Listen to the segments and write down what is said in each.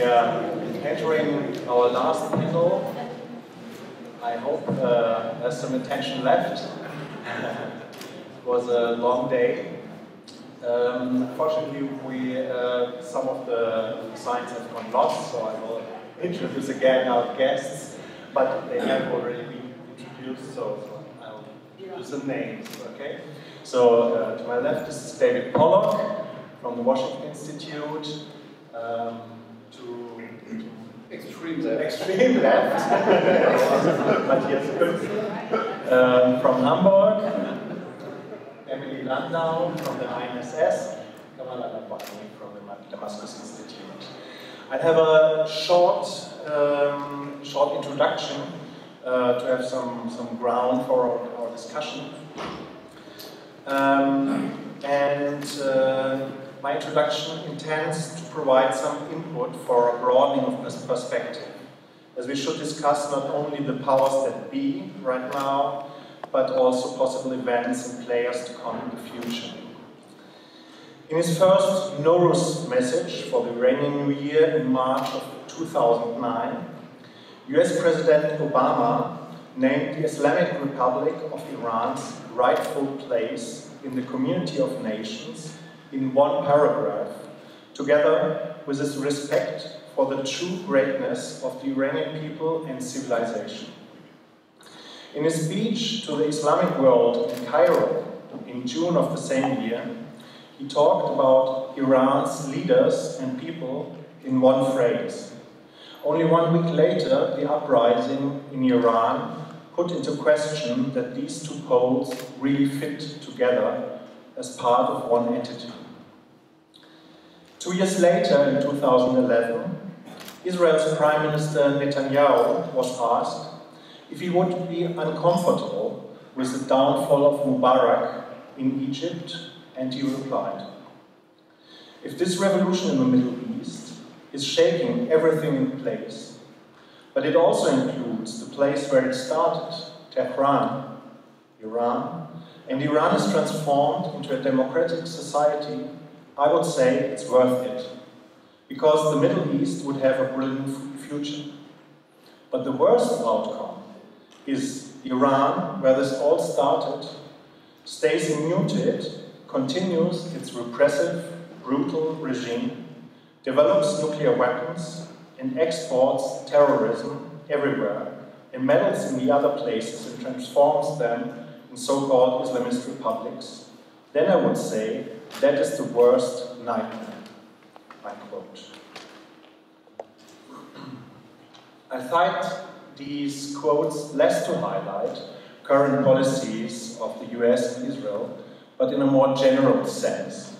we are entering our last panel. I hope uh, there's some attention left. it was a long day. Um, unfortunately, we, uh, some of the signs have gone lost, so I will introduce again our guests, but they have already been introduced, so, I'll use the names, okay? So uh, to my left is David Pollock from the Washington Institute. Um, extreme left. Extreme left. Matthias Küntzel um, from Hamburg. Emily Landau from the INSS. Kamal Allabwani from the Damascus Institute. I have a short, um, short introduction uh, to have some, some ground for our, our discussion. Um, and uh, my introduction intends to provide some input for a broadening of this perspective, as we should discuss not only the powers that be right now, but also possible events and players to come in the future. In his first Nowruz message for the Iranian New Year in March of 2009, US President Obama named the Islamic Republic of Iran's rightful place in the community of nations in one paragraph, together with his respect for the true greatness of the Iranian people and civilization. In his speech to the Islamic world in Cairo in June of the same year, he talked about Iran's leaders and people in one phrase. Only one week later, the uprising in Iran put into question that these two poles really fit together as part of one entity. Two years later, in 2011, Israel's Prime Minister Netanyahu was asked if he would be uncomfortable with the downfall of Mubarak in Egypt, and he replied, If this revolution in the Middle East is shaking everything in place, but it also includes the place where it started, Tehran, Iran, and Iran is transformed into a democratic society, I would say it's worth it, because the Middle East would have a brilliant future. But the worst outcome is Iran, where this all started, stays immune to it, continues its repressive, brutal regime, develops nuclear weapons, and exports terrorism everywhere, and meddles in the other places and transforms them in so-called Islamist republics, then I would say that is the worst nightmare, I quote. I cite these quotes less to highlight current policies of the US and Israel, but in a more general sense,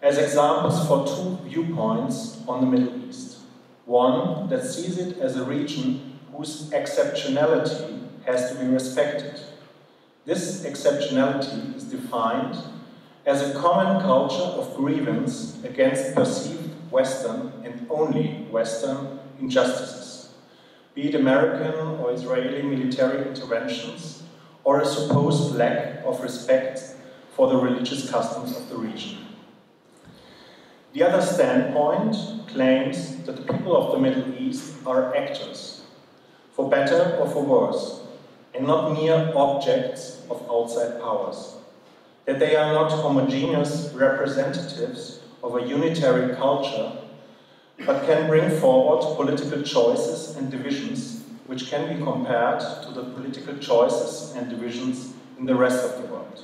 as examples for two viewpoints on the Middle East. One that sees it as a region whose exceptionality has to be respected. This exceptionality is defined as a common culture of grievance against perceived Western and only Western injustices, be it American or Israeli military interventions, or a supposed lack of respect for the religious customs of the region. The other standpoint claims that the people of the Middle East are actors, for better or for worse, and not mere objects of outside powers. That they are not homogeneous representatives of a unitary culture, but can bring forward political choices and divisions which can be compared to the political choices and divisions in the rest of the world.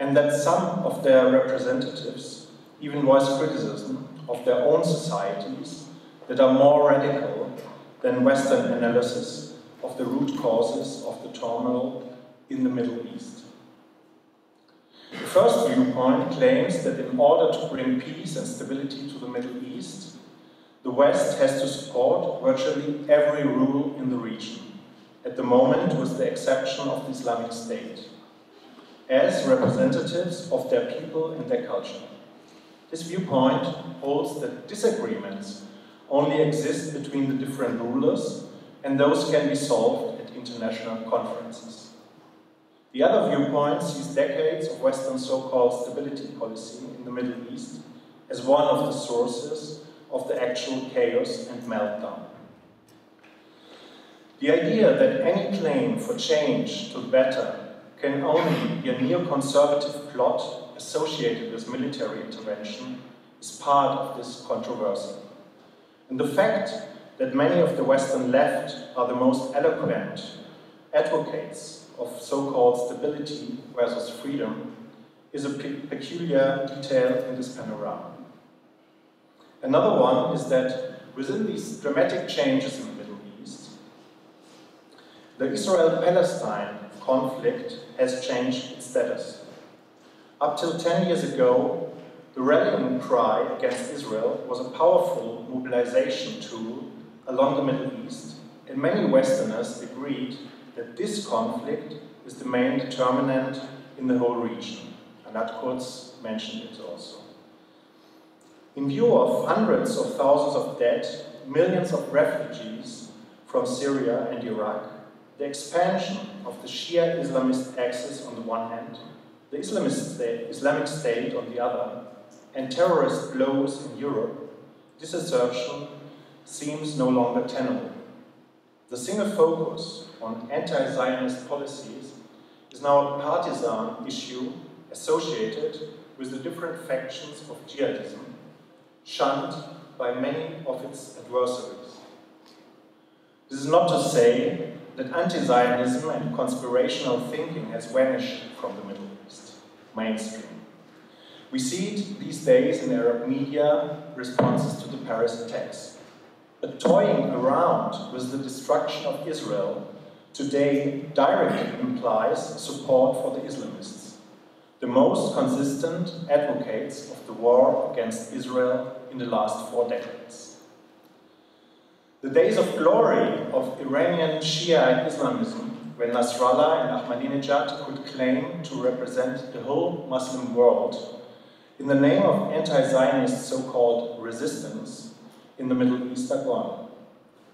And that some of their representatives even voice criticism of their own societies that are more radical than Western analysis of the root causes of the turmoil in the Middle East. The first viewpoint claims that in order to bring peace and stability to the Middle East, the West has to support virtually every rule in the region, at the moment with the exception of the Islamic State, as representatives of their people and their culture. This viewpoint holds that disagreements only exist between the different rulers, and those can be solved at international conferences. The other viewpoint sees decades of Western so-called stability policy in the Middle East as one of the sources of the actual chaos and meltdown. The idea that any claim for change to better can only be a neoconservative plot associated with military intervention is part of this controversy. And the fact that many of the Western left are the most eloquent advocates of so-called stability versus freedom is a pe peculiar detail in this panorama. Another one is that within these dramatic changes in the Middle East, the Israel-Palestine conflict has changed its status. Up till 10 years ago, the rallying cry against Israel was a powerful mobilization tool along the Middle East, and many Westerners agreed that this conflict is the main determinant in the whole region. Anat Kurz mentioned it also. In view of hundreds of thousands of dead, millions of refugees from Syria and Iraq, the expansion of the Shia Islamist axis on the one hand, the Islamist state, Islamic State on the other, and terrorist blows in Europe, this assertion seems no longer tenable. The single focus on anti-Zionist policies is now a partisan issue associated with the different factions of jihadism, shunned by many of its adversaries. This is not to say that anti-Zionism and conspirational thinking has vanished from the Middle East, mainstream. We see it these days in Arab media responses to the Paris attacks. But toying around with the destruction of Israel today directly implies support for the Islamists, the most consistent advocates of the war against Israel in the last four decades. The days of glory of Iranian Shia Islamism, when Nasrallah and Ahmadinejad could claim to represent the whole Muslim world in the name of anti-Zionist so-called resistance in the Middle East are gone.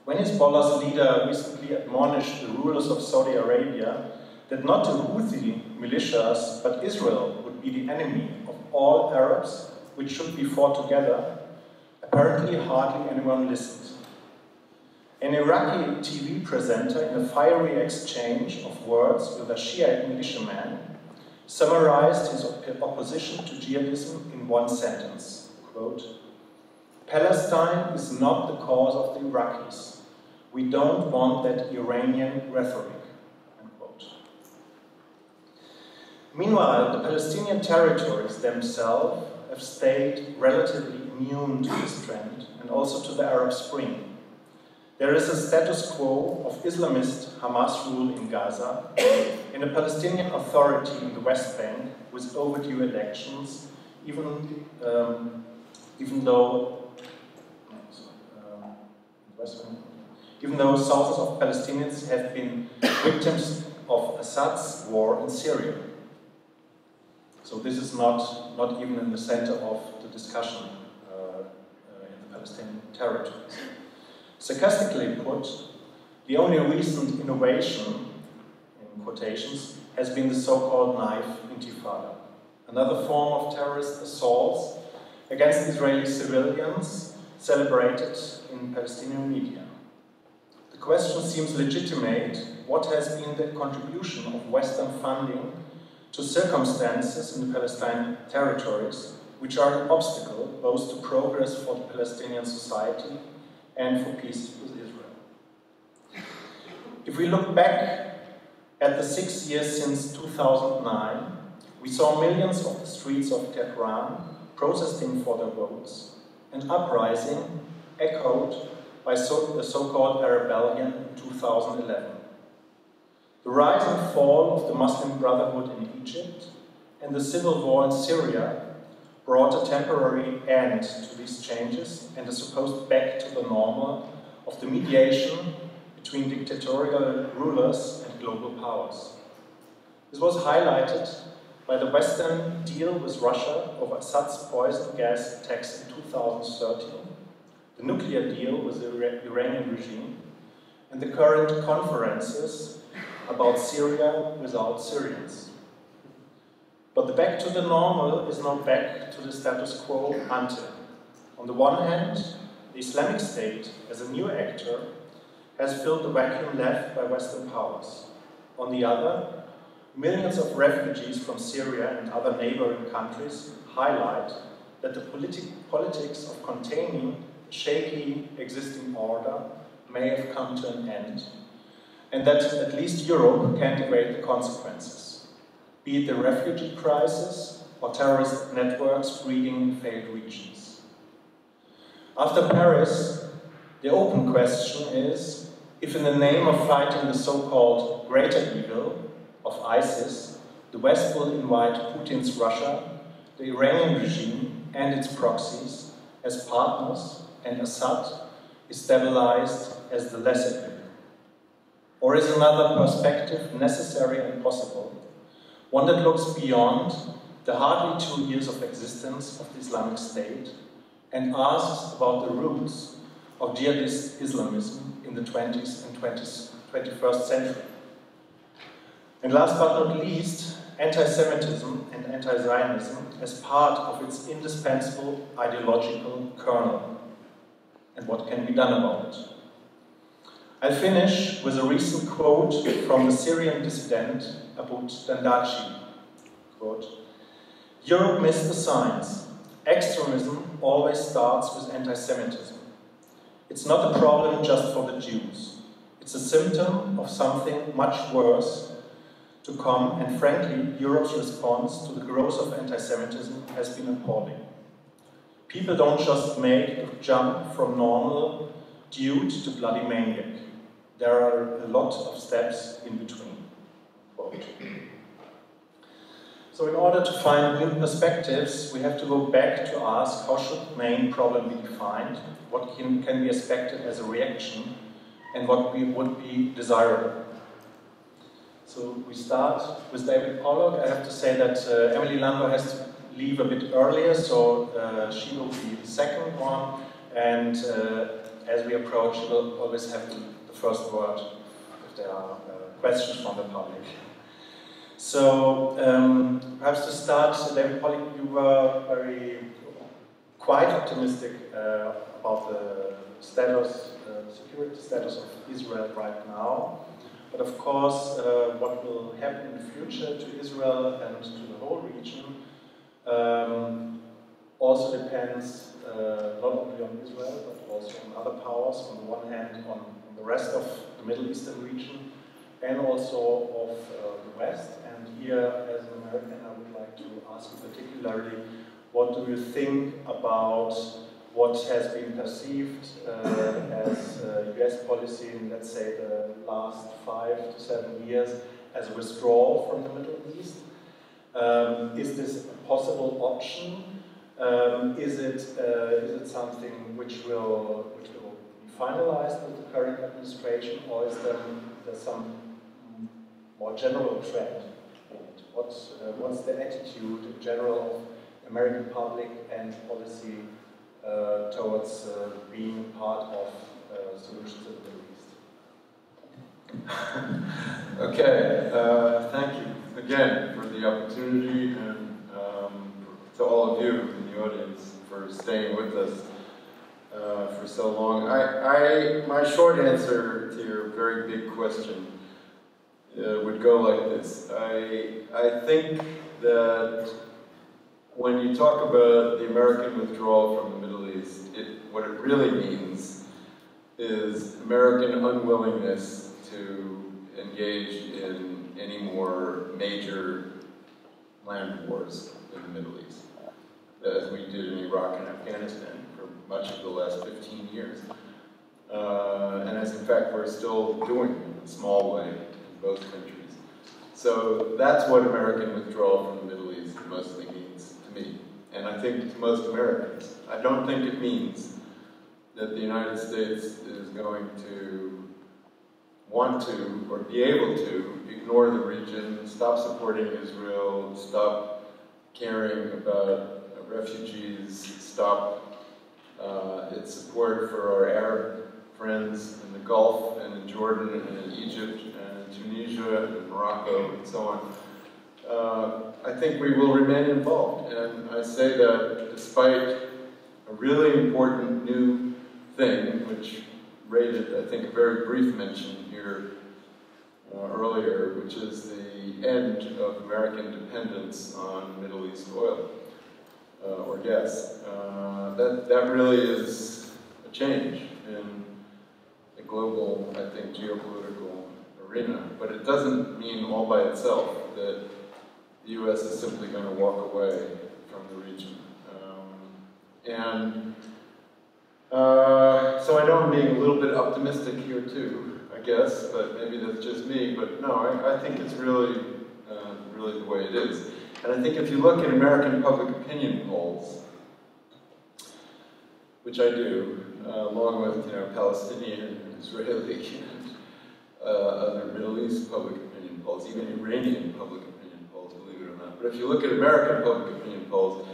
When Hezbollah's leader recently admonished the rulers of Saudi Arabia that not the Houthi militias, but Israel would be the enemy of all Arabs, which should be fought together, apparently hardly anyone listened. An Iraqi TV presenter, in a fiery exchange of words with a Shiite militiaman, summarized his opposition to jihadism in one sentence, quote, Palestine is not the cause of the Iraqis. We don't want that Iranian rhetoric. Meanwhile, the Palestinian territories themselves have stayed relatively immune to this trend and also to the Arab Spring. There is a status quo of Islamist Hamas rule in Gaza and a Palestinian authority in the West Bank with overdue elections, even, um, even though Even though thousands of Palestinians have been victims of Assad's war in Syria. So this is not, not even in the center of the discussion uh, uh, in the Palestinian territories. Sarcastically put, the only recent innovation, in quotations, has been the so-called knife intifada, another form of terrorist assaults against Israeli civilians celebrated in Palestinian media The question seems legitimate, what has been the contribution of Western funding to circumstances in the Palestinian territories, which are an obstacle both to progress for the Palestinian society and for peace with Israel. If we look back at the six years since 2009, we saw millions of the streets of Tehran protesting for their votes, and uprising echoed by so, the so-called Arab Rebellion in 2011. The rise and fall of the Muslim Brotherhood in Egypt and the civil war in Syria brought a temporary end to these changes and a supposed back to the normal of the mediation between dictatorial rulers and global powers. This was highlighted by the Western deal with Russia over Assad's poison gas attacks in 2013 the nuclear deal with the Iranian regime, and the current conferences about Syria without Syrians. But the back to the normal is not back to the status quo ante. On the one hand, the Islamic State, as a new actor, has filled the vacuum left by Western powers. On the other, millions of refugees from Syria and other neighboring countries highlight that the politi politics of containing shaky existing order may have come to an end, and that at least Europe can't evade the consequences, be it the refugee crisis or terrorist networks breeding in failed regions. After Paris, the open question is if, in the name of fighting the so called greater evil of ISIS, the West will invite Putin's Russia, the Iranian regime, and its proxies as partners, and Assad is stabilized as the lesser evil. Or is another perspective necessary and possible, one that looks beyond the hardly two years of existence of the Islamic State and asks about the roots of jihadist Islamism in the 20th and 20th, 21st century. And last but not least, anti-Semitism and anti-Zionism as part of its indispensable ideological kernel. And what can be done about it? I'll finish with a recent quote from the Syrian dissident Abu Dandachi. Quote, Europe missed the signs. Extremism always starts with anti-Semitism. It's not a problem just for the Jews. It's a symptom of something much worse to come, and frankly, Europe's response to the growth of anti-Semitism has been appalling. People don't just make the jump from normal dude to bloody maniac. There are a lot of steps in between. So in order to find new perspectives, we have to go back to ask how should the main problem be defined, what can, can be expected as a reaction, and what we, would be desirable. So we start with David Pollock. I have to say that uh, Emily Landau has to leave a bit earlier, so uh, she will be the second one, and uh, as we approach, we'll always have the, the first word if there are uh, questions from the public. So um, perhaps to start, David Pollock, you were very quite optimistic uh, about the status, security status of Israel right now. But of course, uh, what will happen in the future to Israel and to the whole region um, also depends uh, not only on Israel, but also on other powers. On the one hand, on, the rest of the Middle Eastern region, and also of uh, the West. And here, as an American, I would like to ask you particularly, what do you think about what has been perceived uh, as US uh, policy in, let's say, the last five to seven years as withdrawal from the Middle East? Um, is this a possible option? Um, is it uh, is it something which will which will be finalized with the current administration, or is there, there some more general trend? What's uh, what's the attitude in general of American public and policy uh, towards uh, being part of uh, solutions in the Middle East? okay, uh, thank you again for the opportunity and um, to all of you in the audience for staying with us uh, for so long. I, I, my short answer to your very big question uh, would go like this. I, I think that when you talk about the American withdrawal from the Middle East, it, what it really means is American unwillingness to engage in any more major land wars in the Middle East, as we did in Iraq and Afghanistan for much of the last 15 years. Uh, and as in fact we're still doing in a small way in both countries. So that's what American withdrawal from the Middle East mostly means to me, and I think to most Americans. I don't think it means that the United States is going to want to or be able to ignore the region, stop supporting Israel, stop caring about refugees, stop uh, its support for our Arab friends in the Gulf and in Jordan and in Egypt and in Tunisia and Morocco and so on. Uh, I think we will remain involved. And I say that despite a really important new thing, which rated, I think, a very brief mention here uh, earlier, which is the end of American dependence on Middle East oil uh, or gas. Uh, that, that really is a change in the global, I think, geopolitical arena. But it doesn't mean all by itself that the U.S. is simply going to walk away from the region. Um, and uh, so I know I'm being a little bit optimistic here too, I guess, but maybe that's just me. But no, I, I think it's really, uh, really the way it is. And I think if you look at American public opinion polls, which I do, uh, along with you know Palestinian, Israeli, and uh, other Middle East public opinion polls, even Iranian public opinion polls, believe it or not. But if you look at American public opinion polls,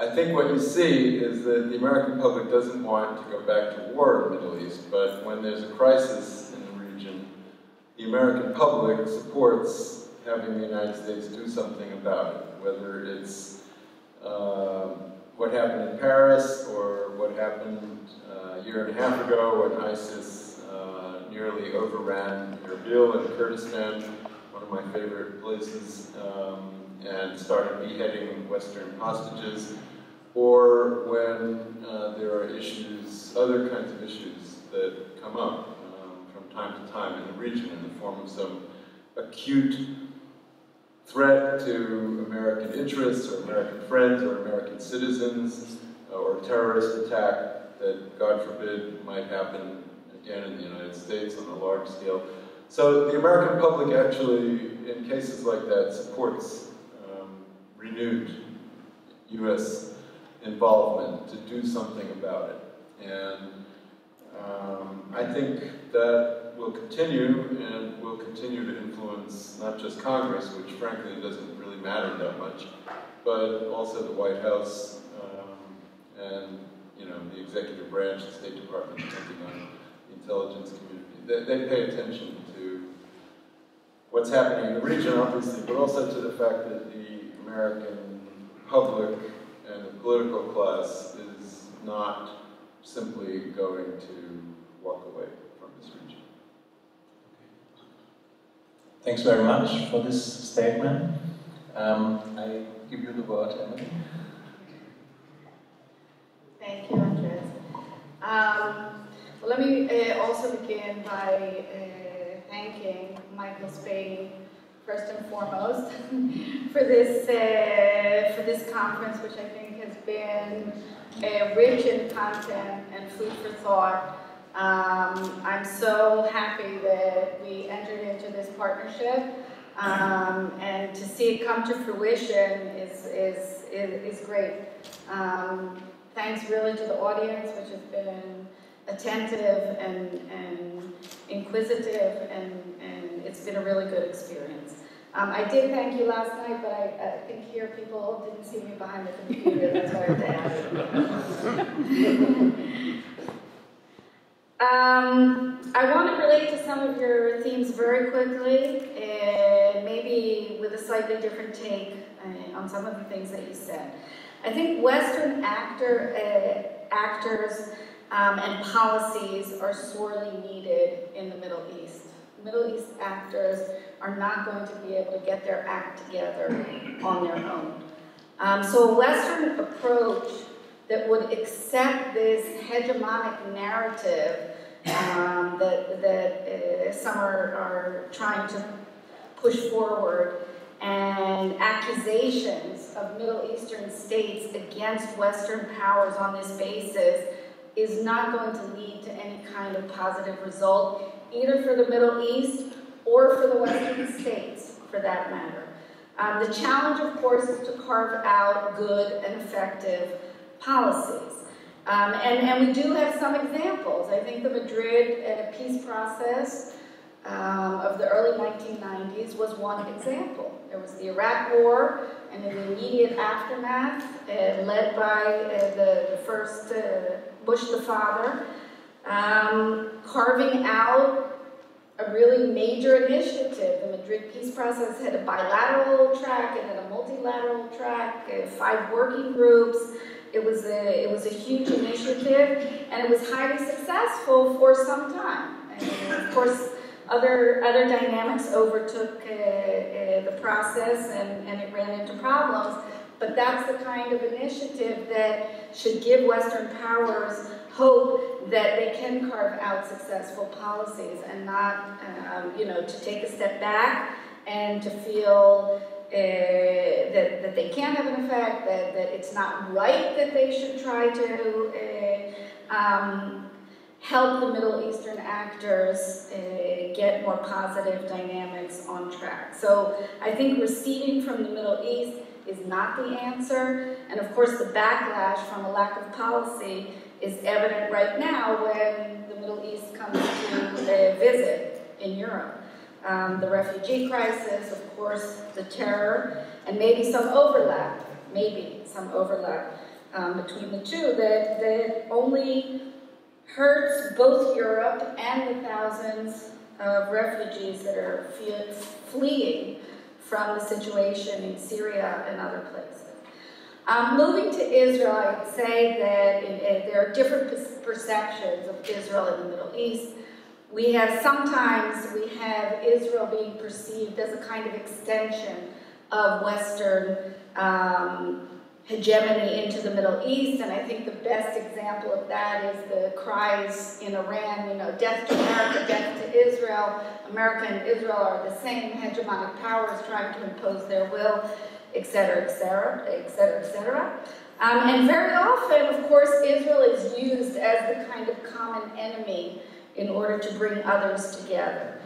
I think what you see is that the American public doesn't want to go back to war in the Middle East, but when there's a crisis in the region, the American public supports having the United States do something about it, whether it's uh, what happened in Paris or what happened uh, a year and a half ago when ISIS uh, nearly overran Erbil in Kurdistan, one of my favorite places, um, and started beheading Western hostages, or when uh, there are issues, other kinds of issues that come up um, from time to time in the region in the form of some acute threat to American interests or American friends or American citizens uh, or terrorist attack that, God forbid, might happen again in the United States on a large scale. So the American public actually, in cases like that, supports renewed U.S. involvement to do something about it. And um, I think that will continue and will continue to influence not just Congress, which frankly doesn't really matter that much, but also the White House um, and you know the executive branch, the State Department, the Pentagon, the intelligence community. They, they pay attention to what's happening in the region, obviously, but also to the fact that the American public and the political class is not simply going to walk away from this region. Thanks very much for this statement. Um, I give you the word, Emily. Thank you, Andreas. Um, well, let me uh, also begin by uh, thanking Michael Spaney first and foremost for this uh, for this conference, which I think has been uh, rich in content and food for thought. Um, I'm so happy that we entered into this partnership, um, and to see it come to fruition is is is, is great. Um, thanks really to the audience, which has been attentive and, and inquisitive, and, and it's been a really good experience. Um, I did thank you last night, but I, I think here people didn't see me behind the computer, that's why I had to ask. um, I want to relate to some of your themes very quickly, and maybe with a slightly different take uh, on some of the things that you said. I think Western actor, uh, actors um, and policies are sorely needed in the Middle East. Middle East actors are not going to be able to get their act together on their own. Um, so a Western approach that would accept this hegemonic narrative um, that, that uh, some are, are trying to push forward and accusations of Middle Eastern states against Western powers on this basis is not going to lead to any kind of positive result, either for the Middle East or for the Western states, for that matter. Um, the challenge, of course, is to carve out good and effective policies. Um, and, and we do have some examples. I think the Madrid uh, peace process um, of the early 1990s was one example. There was the Iraq War, and in the immediate aftermath, uh, led by uh, the, the, first uh, Bush the father, um, carving out a really major initiative. The Madrid peace process had a bilateral track and then a multilateral track, five working groups, It was a, it was a huge initiative, and it was highly successful for some time. And of course, other, other dynamics overtook uh, uh, the process and, and it ran into problems. But that's the kind of initiative that should give Western powers hope that they can carve out successful policies and not, um, you know, to take a step back and to feel uh, that, that they can have an effect, that, that it's not right that they should try to uh, um, help the Middle Eastern actors uh, get more positive dynamics on track. So I think receding from the Middle East is not the answer, and of course the backlash from a lack of policy is evident right now when the Middle East comes to a visit in Europe. Um, the refugee crisis, of course, the terror, and maybe some overlap, maybe some overlap um, between the two that, that only hurts both Europe and the thousands of refugees that are fleeing from the situation in Syria and other places. Um, moving to Israel, I would say that it, it, there are different perceptions of Israel in the Middle East. We have sometimes we have Israel being perceived as a kind of extension of Western um, hegemony into the Middle East, and I think the best example of that is the cries in Iran, you know, death to America, death to Israel. America and Israel are the same hegemonic powers trying to impose their will, etc., etc., etc., etc. and very often, of course, Israel is used as the kind of common enemy in order to bring others together.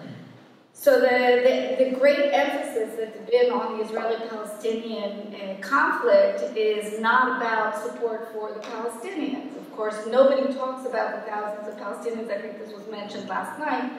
So the, the, the, great emphasis that's been on the Israeli-Palestinian uh, conflict is not about support for the Palestinians. Of course, nobody talks about the thousands of Palestinians, I think this was mentioned last night,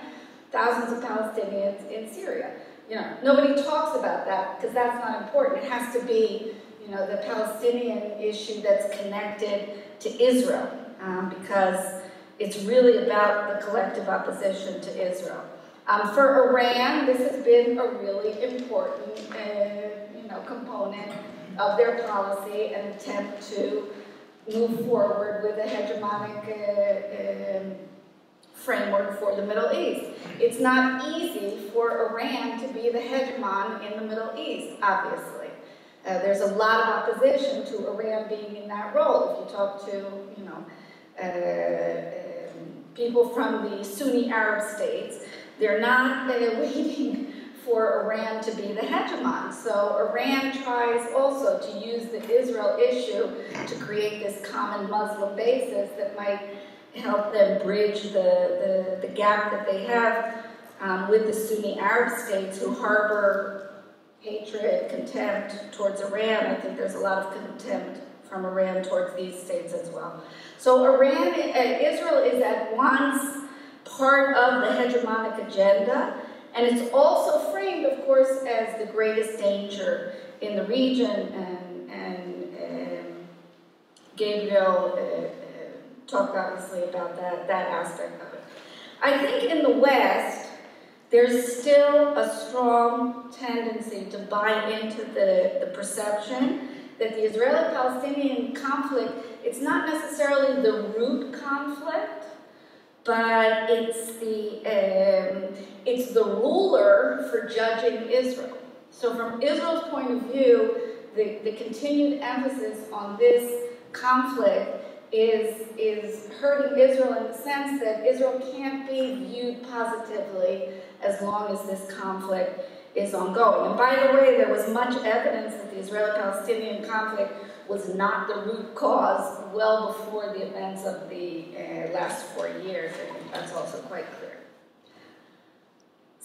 thousands of Palestinians in Syria. You know, nobody talks about that because that's not important. It has to be, you know, the Palestinian issue that's connected to Israel um, because it's really about the collective opposition to Israel. Um, for Iran, this has been a really important uh, you know, component of their policy and attempt to move forward with a hegemonic uh, um, framework for the Middle East. It's not easy for Iran to be the hegemon in the Middle East, obviously. Uh, there's a lot of opposition to Iran being in that role. If you talk to, you know, uh, um, people from the Sunni Arab states, they're not they're waiting for Iran to be the hegemon. So Iran tries also to use the Israel issue to create this common Muslim basis that might help them bridge the, the, the gap that they have um, with the Sunni Arab states who harbor hatred, contempt towards Iran. I think there's a lot of contempt from Iran towards these states as well. So Iran, uh, Israel is at once part of the hegemonic agenda, and it's also framed, of course, as the greatest danger in the region, and, and um, Gabriel uh, talked obviously about that, that aspect of it. I think in the West, there's still a strong tendency to buy into the, the perception that the Israeli-Palestinian conflict, it's not necessarily the root conflict, but it's the, um, it's the ruler for judging Israel. So from Israel's point of view, the, the continued emphasis on this conflict is, is hurting Israel in the sense that Israel can't be viewed positively as long as this conflict is ongoing. And by the way, there was much evidence that the Israeli-Palestinian conflict was not the root cause well before the events of the uh, last four years. I think that's also quite clear.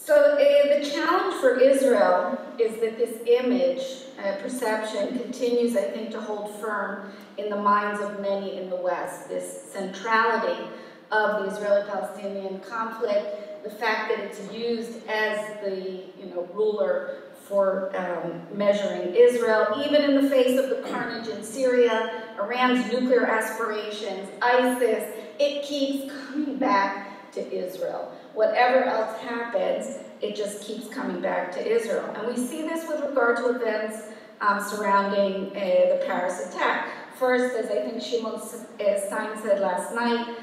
So uh, the challenge for Israel is that this image, uh, perception, continues, I think, to hold firm in the minds of many in the West. This centrality of the Israeli-Palestinian conflict, the fact that it's used as the you know, ruler for um, measuring Israel, even in the face of the carnage in Syria, Iran's nuclear aspirations, ISIS, it keeps coming back to Israel. Whatever else happens, it just keeps coming back to Israel. And we see this with regard to events um, surrounding uh, the Paris attack. First, as I think Shimon Stein said last night,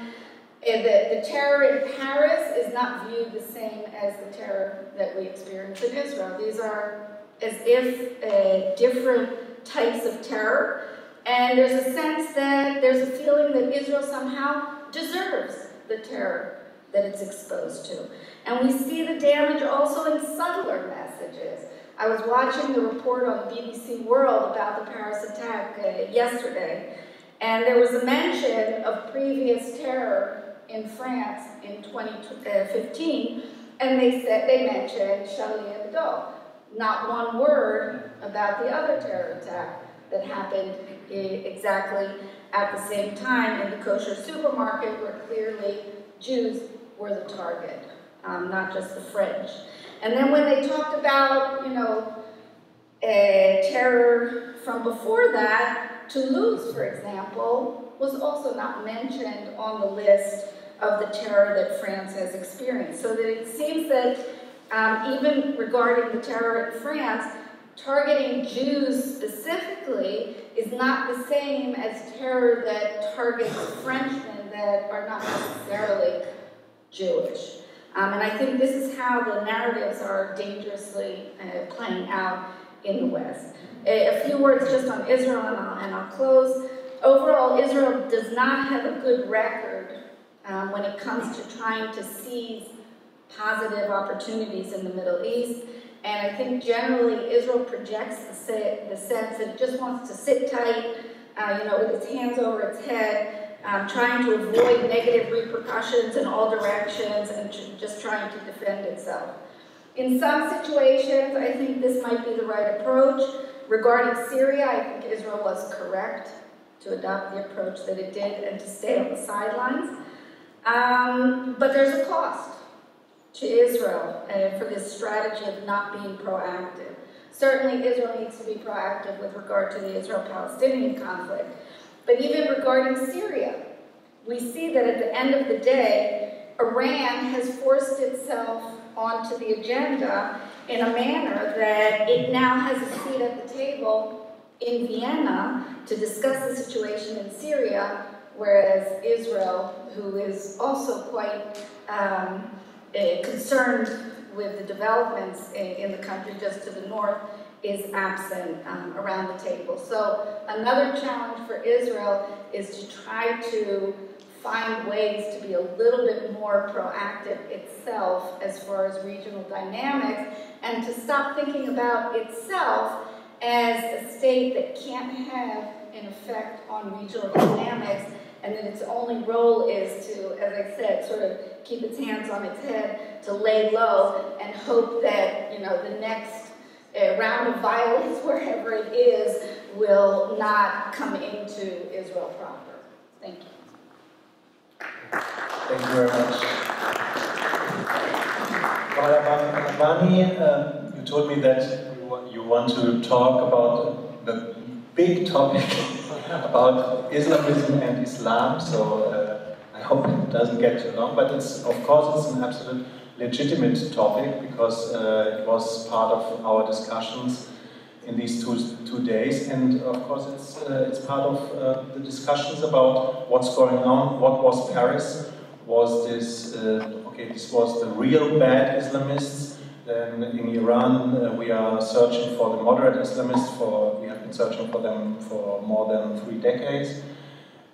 eh, the, the terror in Paris is not viewed the same as the terror that we experience in Israel. These are as if uh, different types of terror, and there's a sense that there's a feeling that Israel somehow deserves the terror that it's exposed to. And we see the damage also in subtler messages. I was watching the report on BBC World about the Paris attack uh, yesterday, and there was a mention of previous terror in France in 2015, and they said they mentioned Charlie Hebdo. Not one word about the other terror attack that happened exactly at the same time in the kosher supermarket, where clearly Jews were the target, um, not just the French. And then when they talked about, you know, terror from before that, Toulouse, for example, was also not mentioned on the list of the terror that France has experienced. So that it seems that um, even regarding the terror in France, targeting Jews specifically is not the same as terror that targets Frenchmen that are not necessarily Jewish. Um, and I think this is how the narratives are dangerously uh, playing out in the West. A, a few words just on Israel, and I'll, and I'll, close. Overall, Israel does not have a good record um, when it comes to trying to seize positive opportunities in the Middle East. And I think generally Israel projects the, the sense that it just wants to sit tight, uh, you know, with its hands over its head, um, trying to avoid negative repercussions in all directions and just trying to defend itself. In some situations, I think this might be the right approach. Regarding Syria, I think Israel was correct to adopt the approach that it did and to stay on the sidelines. Um, but there's a cost to Israel uh, for this strategy of not being proactive. Certainly, Israel needs to be proactive with regard to the Israel Palestinian conflict. But even regarding Syria, we see that at the end of the day, Iran has forced itself onto the agenda in a manner that it now has a seat at the table in Vienna to discuss the situation in Syria, whereas Israel, who is also quite um, uh, concerned with the developments in, in the country just to the north, is absent um, around the table. So another challenge for Israel is to try to find ways to be a little bit more proactive itself as far as regional dynamics and to stop thinking about itself as a state that can't have an effect on regional dynamics and that its only role is to, as I said, sort of keep its hands on its head, to lay low and hope that, you know, the next a round of violence, wherever it is, will not come into Israel proper. Thank you. Thank you very much. Rabani, um, you told me that you want to talk about the big topic about Islamism and Islam, so uh, I hope it doesn't get too long, but it's, of course it's an absolute legitimate topic because uh, it was part of our discussions in these two, two days and of course it's, uh, it's part of uh, the discussions about what's going on, what was Paris, was this, uh, okay, this was the real bad Islamists, then in Iran uh, we are searching for the moderate Islamists, for, we have been searching for them for more than three decades.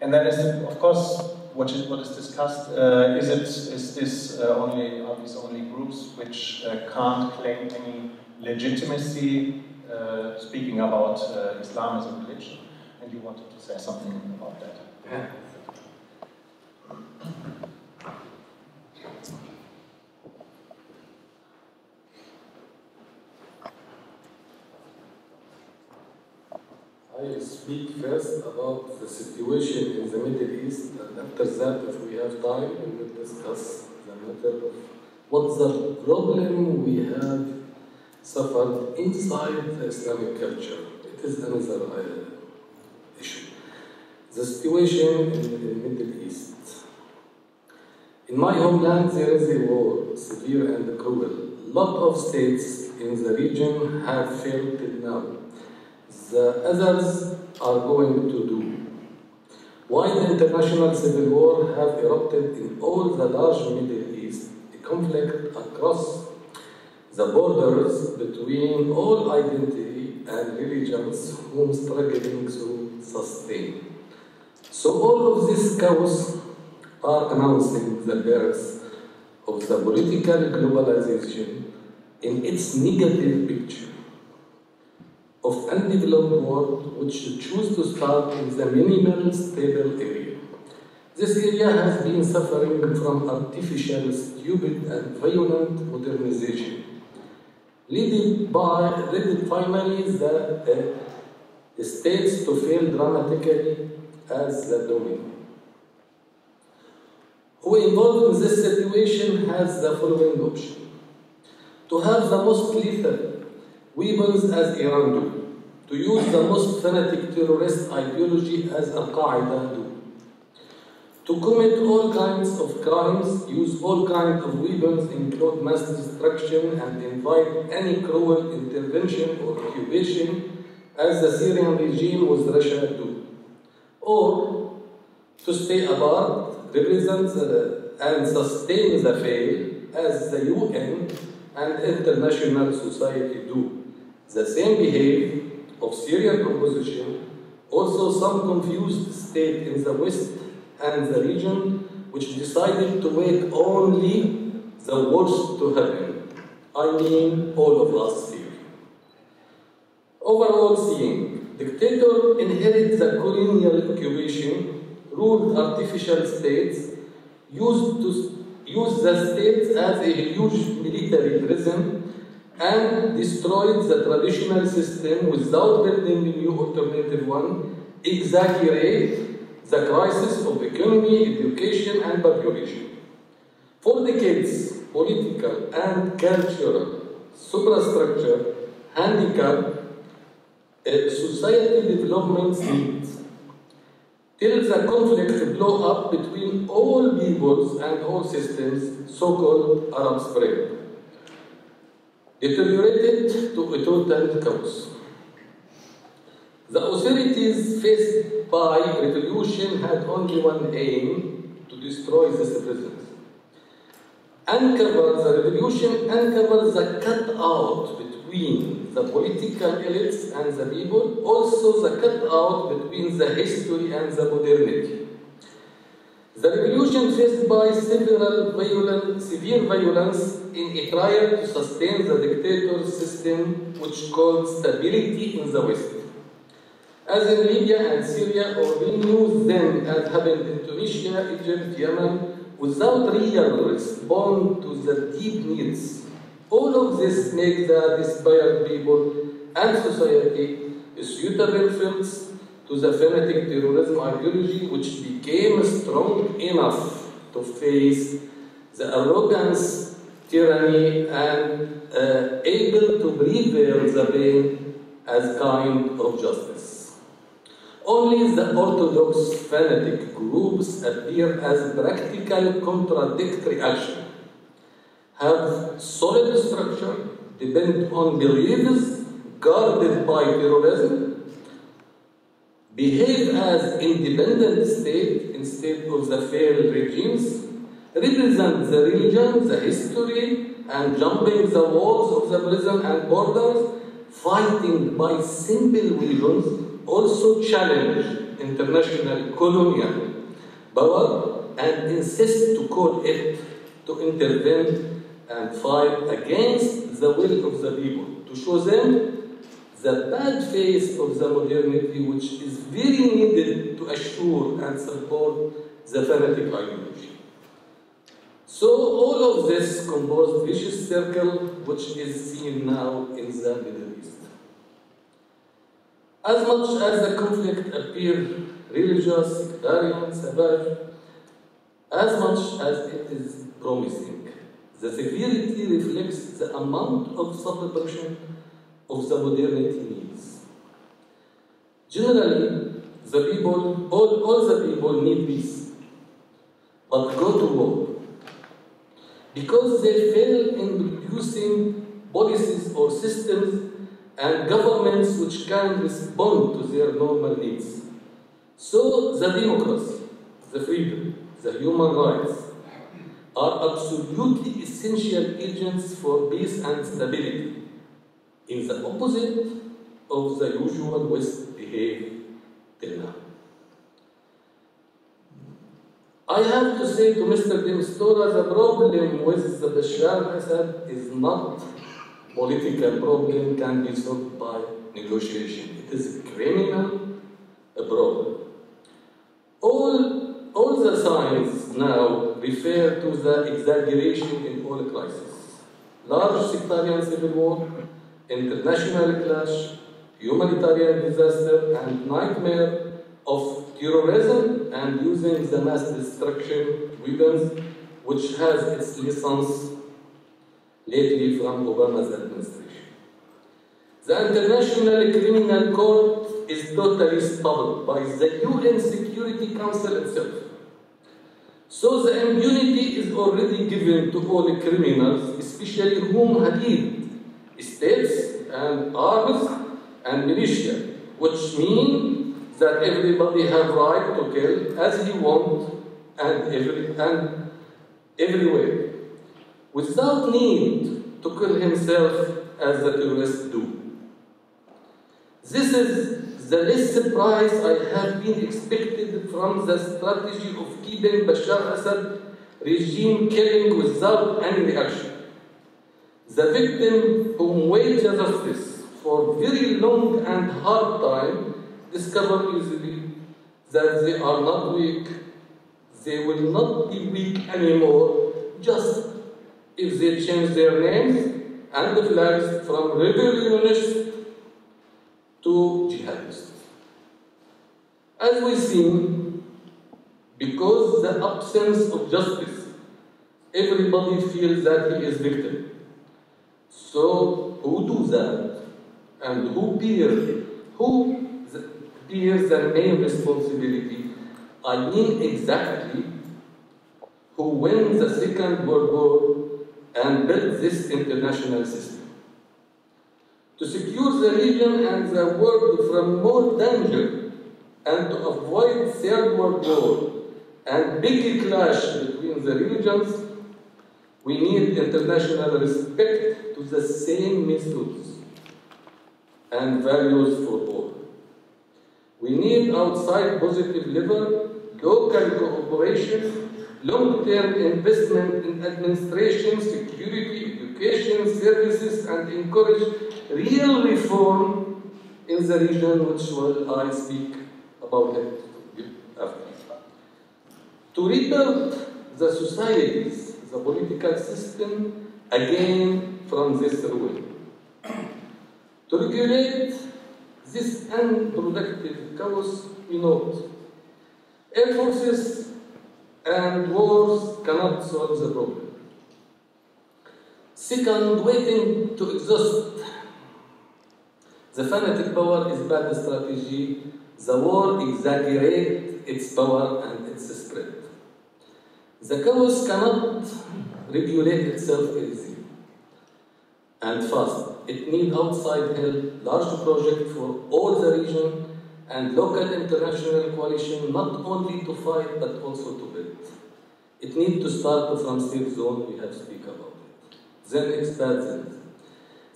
And then is, of course, what is, what is discussed, uh, is, it, is this uh, only, are these only groups which uh, can't claim any legitimacy, uh, speaking about uh, Islam as a religion? And you wanted to say something about that. I speak first about the situation in the Middle East, and after that, if we have time, we will discuss the matter of what the problem we have suffered inside the Islamic culture. It is another uh, issue. The situation in the Middle East. In my homeland, there is a war, severe and cruel. Lot of states in the region have failed till now the others are going to do. why the international civil war have erupted in all the large Middle East, a conflict across the borders between all identity and religions whom struggling to sustain. So all of these chaos are announcing the birth of the political globalization in its negative picture of undeveloped world which choose to start in the minimal stable area. This area has been suffering from artificial, stupid and violent modernization, leading by leading finally the uh, states to fail dramatically as the dominant. Who involved in this situation has the following option. To have the most lethal weapons as Iran do, to use the most fanatic terrorist ideology as Al-Qaeda do, to commit all kinds of crimes, use all kinds of weapons, include mass destruction, and invite any cruel intervention or occupation as the Syrian regime with Russia do. Or to stay apart, represent the, uh, and sustain the fail as the UN and international society do. The same behavior of Syrian opposition, also some confused state in the West and the region which decided to wait only the worst to happen. I mean all of us here. Overall seeing, dictator inherit the colonial occupation, ruled artificial states, used to use the states as a huge military prison, and destroyed the traditional system without building a new alternative one, exaggerate the crisis of economy, education, and population. For decades, political and cultural superstructure handicap uh, society development needs till the conflict blow up between all peoples and all systems, so-called Arab Spring, deteriorated to a total chaos. The authorities faced by revolution had only one aim to destroy this presence. Uncover the revolution, uncover the cutout between the political elites and the people, also the cutout between the history and the modernity. The revolution faced by several violent, severe violence in a trial to sustain the dictator system which called stability in the West. As in Libya and Syria, or we knew then as happened in Tunisia, Egypt, Yemen, without real response to the deep needs. All of this makes the despaired people and society suitable fields to the fanatic terrorism ideology which became strong enough to face the arrogance, tyranny, and uh, able to prevail the pain as kind of justice. Only the orthodox fanatic groups appear as practical contradictory action, have solid structure, depend on beliefs guarded by terrorism, behave as independent state instead of the failed regimes, represent the religion, the history, and jumping the walls of the prison and borders, fighting by simple weapons also challenge international colonial power and insist to call it to intervene and fight against the will of the people, to show them the bad face of the modernity which is very needed to assure and support the fanatic ideology. So all of this composed vicious circle which is seen now in the Middle East. As much as the conflict appeared religious, sectarian, savage, as much as it is promising, the severity reflects the amount of suppression of the modernity needs. Generally, the people, all, all the people need peace, but go to war. Because they fail in producing policies or systems and governments which can respond to their normal needs. So the democracy, the freedom, the human rights are absolutely essential agents for peace and stability, in the opposite of the usual West now. I have to say to Mr. de Mistura, the problem with the Bashar Assad is not political problem can be solved by negotiation. It is a criminal problem. All, all the signs now refer to the exaggeration in all crises. Large sectarian civil war, international clash, humanitarian disaster, and nightmare of terrorism and using the mass destruction weapons, which has its lessons lately from Obama's administration. The International Criminal Court is totally stopped by the UN Security Council itself. So the immunity is already given to all the criminals, especially whom Hadid, states and arms and militia, which mean that everybody have right to kill as he want and every and everywhere, without need to kill himself as the terrorists do. This is the less surprise I have been expected from the strategy of keeping Bashar Assad regime killing without any reaction. The victim whom wait justice for very long and hard time discover easily that they are not weak. They will not be weak anymore just if they change their names and the flags from rebellionists to jihadists. As we see, because the absence of justice, everybody feels that he is victim. So who do that? And who bears it? who bears the main responsibility? I mean exactly who wins the Second World War and built this international system. To secure the region and the world from more danger and to avoid Third World War and big clash between the regions, we need international respect to the same methods and values for all. We need outside positive level, local cooperation, long-term investment in administration, security, education, services, and encourage real reform in the region, which will I speak about it after. To rebuild the societies, the political system, again from this ruin. To regulate this unproductive chaos, we note air forces and wars cannot solve the problem. Second, waiting to exhaust the fanatic power is bad strategy. The war exaggerates its power and its spread. The chaos cannot regulate itself easily and fast. It needs outside help, large project for all the region and local international coalition not only to fight but also to build. It needs to start from safe zone, we have to speak about it. Then expand them.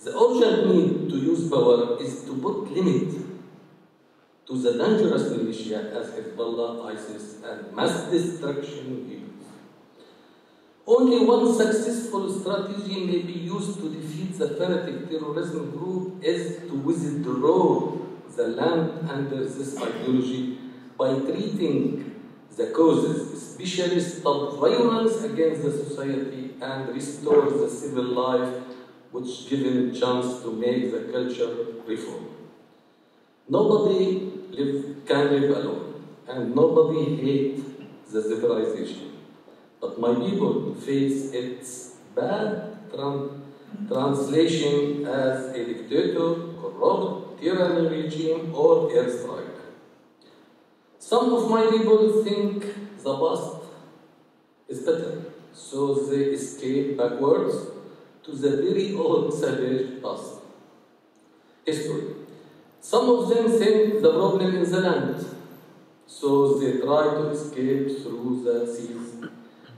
The urgent need to use power is to put limit to the dangerous militia as Hezbollah, ISIS, and mass destruction. Only one successful strategy may be used to defeat the fanatic terrorism group is to withdraw the land under this ideology by treating the causes, especially stop violence against the society and restore the civil life which given chance to make the culture reform. Nobody live, can live alone, and nobody hate the civilization. But my people face its bad tran- translation as a dictator, corrupt, tyranny regime, or airstrike. Some of my people think the past is better, so they escape backwards to the very old savage past history. Some of them think the problem is the land, So they try to escape through the seas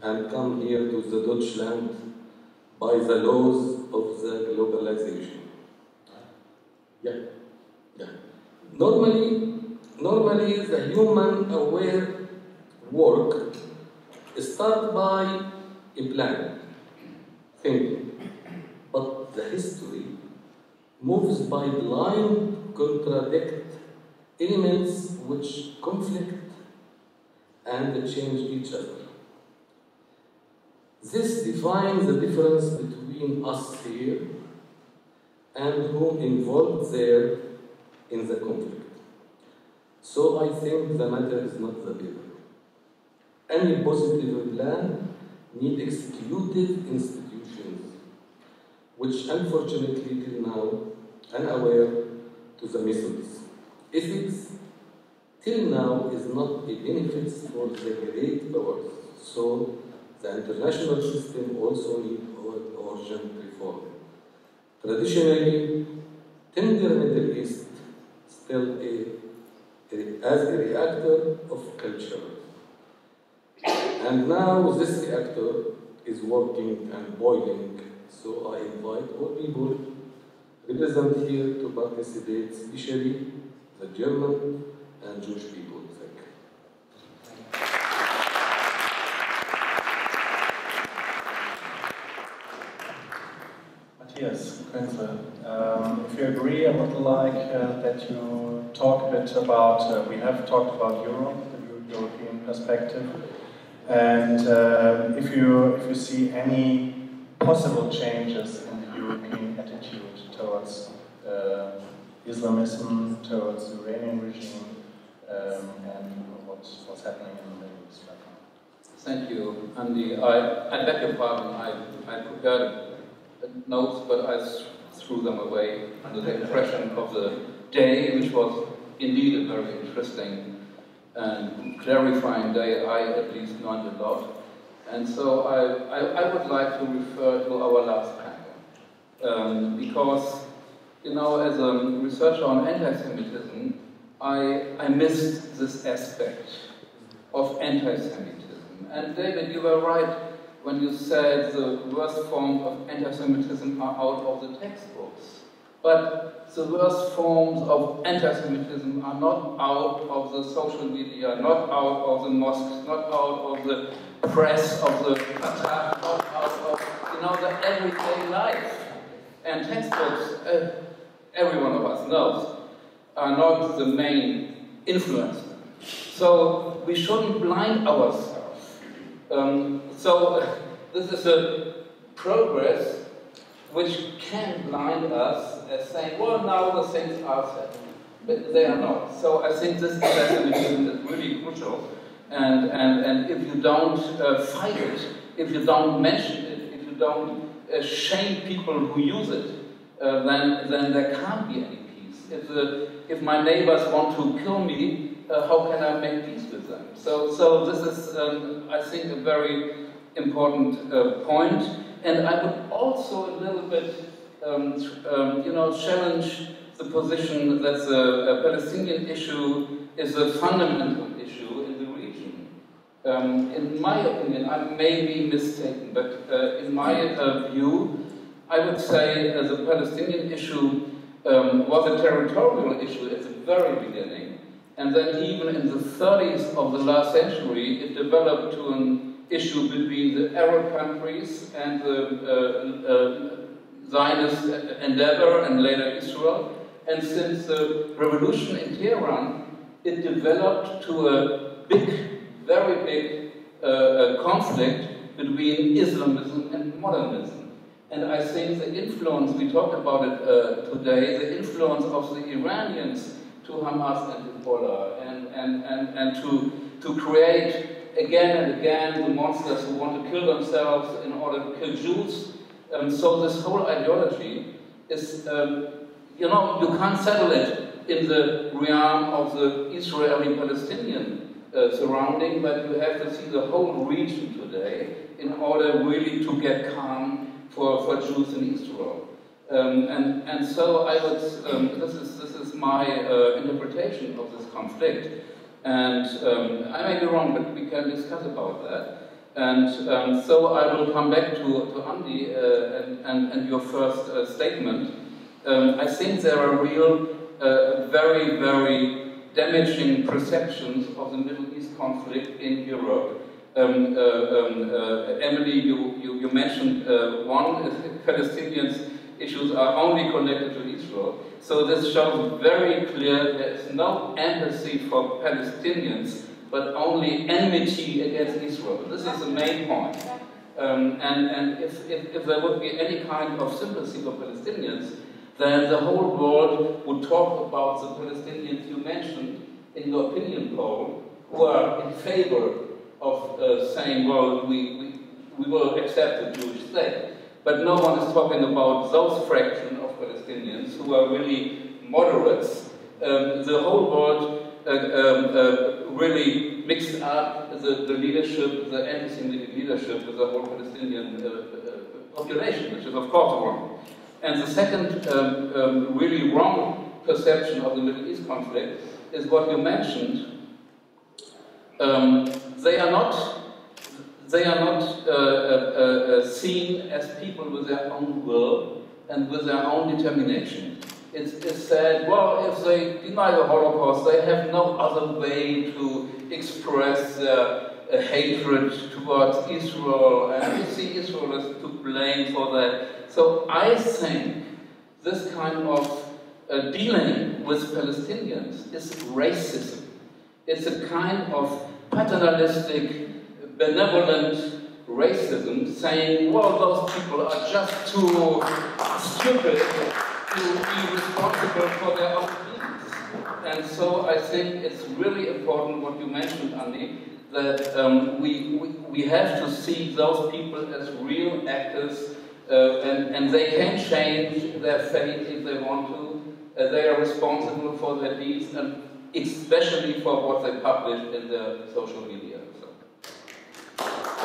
and come here to the Dutchland by the laws of the globalization. Yeah, yeah. Normally, normally the human aware work start by a plan, thinking, but the history moves by blind contradict elements which conflict and change each other. This defines the difference between us here and whom involved there in the conflict. So I think the matter is not the paper. Any positive plan need executive institutions, which unfortunately till now unaware to the methods. Ethics till now is not a benefit for the great powers. So the international system also needs urgent reform. Traditionally, tender Middle East still a, a, as a reactor of culture. And now this reactor is working and boiling. So I invite all people represent here to participate, especially the German and Jewish people. Thank you. Matthias Küntzel, um, if you agree, I would like uh, that you talk a bit about, uh, we have talked about Europe, the European perspective, and uh, if, you, if you see any possible changes in the European attitude towards uh, Islamism, towards the Iranian regime, um, and what's, what's happening in the Middle East. Thank you, Andy. I, I beg your pardon. I, I prepared notes, but I threw them away under the impression of the day, which was indeed a very interesting and clarifying day. I at least learned a lot. And so I, I, I would like to refer to our last panel. Um, because, you know, as a researcher on anti-Semitism, I, I missed this aspect of anti-Semitism. And David, you were right when you said the worst forms of anti-Semitism are out of the textbooks. But the worst forms of anti-Semitism are not out of the social media, not out of the mosques, not out of the press of the not out of you know the everyday life. And textbooks, uh, every one of us knows, are not the main influence. So we shouldn't blind ourselves. Um, so this is a progress which can blind us as saying, well, now the things are set. But they are not. So I think this anti-Semitism is really crucial. And, and, and if you don't uh, fight it, if you don't mention it, if you don't uh, shame people who use it, uh, then, then there can't be any peace. If, the, if my neighbors want to kill me, uh, how can I make peace with them? So, so this is, um, I think, a very important uh, point. And I would also a little bit, um, um, you know, challenge the position that the Palestinian issue is a fundamental issue in the region. Um, in my opinion, I may be mistaken, but uh, in my uh, view, I would say uh, the Palestinian issue um, was a territorial issue at the very beginning, and then even in the 30s of the last century, it developed to an issue between the Arab countries and the uh, uh, Zionist endeavor and later Israel. And since the revolution in Tehran, it developed to a big, very big uh, conflict between Islamism and modernism. And I think the influence, we talked about it uh, today, the influence of the Iranians to Hamas and to Hezbollah, and, and, and, and to, to create again and again the monsters who want to kill themselves in order to kill Jews. Um, so this whole ideology is, um, you know, you can't settle it in the realm of the Israeli-Palestinian uh, surrounding, but you have to see the whole region today in order really to get calm for, for Jews in Israel. Um, and, and so I would, um, this, is, this is my uh, interpretation of this conflict. And um, I may be wrong, but we can discuss about that. And um, so I will come back to, to Andy uh, and, and, and, your first uh, statement. Um, I think there are real, uh, very, very damaging perceptions of the Middle East conflict in Europe. Um, uh, uh, Emily, you, you, you mentioned one, Palestinians issues are only connected to Israel. So this shows very clear that there is no empathy for Palestinians, but only enmity against Israel. This is the main point. Um, and and if, if, if, there would be any kind of sympathy for Palestinians, then the whole world would talk about the Palestinians you mentioned in your opinion poll, who are in favor of uh, saying, well, we, we, we will accept the Jewish state. But no one is talking about those fraction of Palestinians who are really moderates. Um, the whole world uh, um, uh, really mixed up the, the leadership, the anti-Semitic leadership with the whole Palestinian uh, uh, population, which is of course wrong. And the second um, um, really wrong perception of the Middle East conflict is what you mentioned. Um, they are not they are not uh, uh, uh, seen as people with their own will and with their own determination. It's, it's said, well, if they deny the Holocaust, they have no other way to express their uh, hatred towards Israel, and see Israel is to blame for that. So I think this kind of uh, dealing with Palestinians is racism. It's a kind of paternalistic benevolent racism saying, well, those people are just too stupid to be responsible for their own deeds. And so I think it's really important what you mentioned, Andy, that um, we, we, we have to see those people as real actors uh, and, and they can change their fate if they want to. Uh, they are responsible for their deeds and especially for what they publish in their social media you.